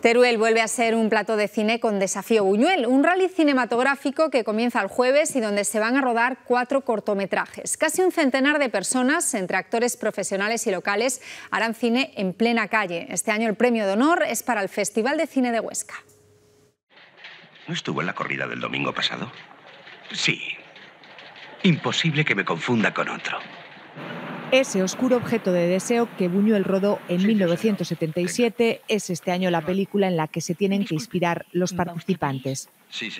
Teruel vuelve a ser un plato de cine con Desafío Buñuel, un rally cinematográfico que comienza el jueves y donde se van a rodar cuatro cortometrajes. Casi un centenar de personas, entre actores profesionales y locales, harán cine en plena calle. Este año el premio de honor es para el Festival de Cine de Huesca. ¿No estuvo en la corrida del domingo pasado? Sí. Imposible que me confunda con otro. Ese oscuro objeto de deseo que Buñuel rodó en 1977 es este año la película en la que se tienen que inspirar los participantes.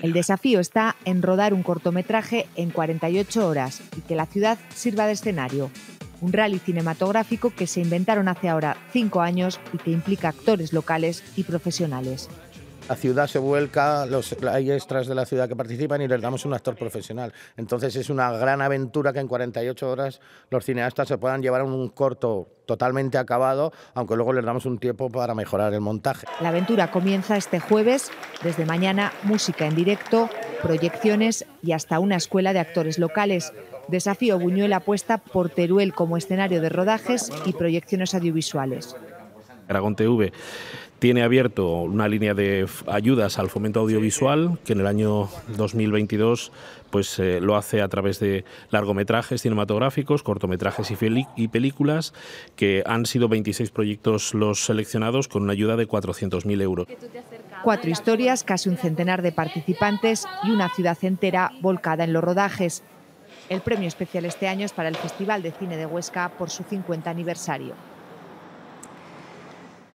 El desafío está en rodar un cortometraje en 48 horas y que la ciudad sirva de escenario. Un rally cinematográfico que se inventaron hace ahora cinco años y que implica actores locales y profesionales la ciudad se vuelca, los, hay extras de la ciudad que participan y les damos un actor profesional. Entonces es una gran aventura que en 48 horas los cineastas se puedan llevar un corto totalmente acabado, aunque luego les damos un tiempo para mejorar el montaje. La aventura comienza este jueves, desde mañana música en directo, proyecciones y hasta una escuela de actores locales. Desafío Buñuel apuesta por Teruel como escenario de rodajes y proyecciones audiovisuales. Aragón TV tiene abierto una línea de ayudas al fomento audiovisual que en el año 2022 pues eh, lo hace a través de largometrajes cinematográficos, cortometrajes y, y, películas, que han sido 26 proyectos los seleccionados con una ayuda de 400.000 euros. Cuatro historias, casi un centenar de participantes y una ciudad entera volcada en los rodajes. El premio especial este año es para el Festival de Cine de Huesca por su 50 aniversario.